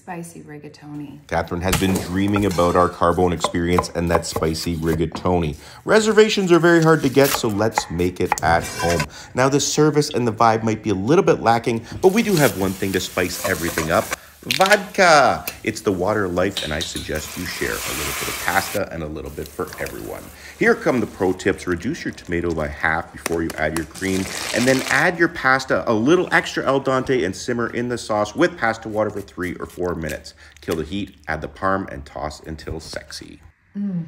spicy rigatoni. Katherine has been dreaming about our Carbone experience and that spicy rigatoni. Reservations are very hard to get, so let's make it at home. Now, the service and the vibe might be a little bit lacking, but we do have one thing to spice everything up. Vodka! It's the water life, and I suggest you share a little bit of pasta and a little bit for everyone. Here come the pro tips. Reduce your tomato by half before you add your cream, and then add your pasta a little extra al dente and simmer in the sauce with pasta water for three or four minutes. Kill the heat, add the parm, and toss until sexy. Mm.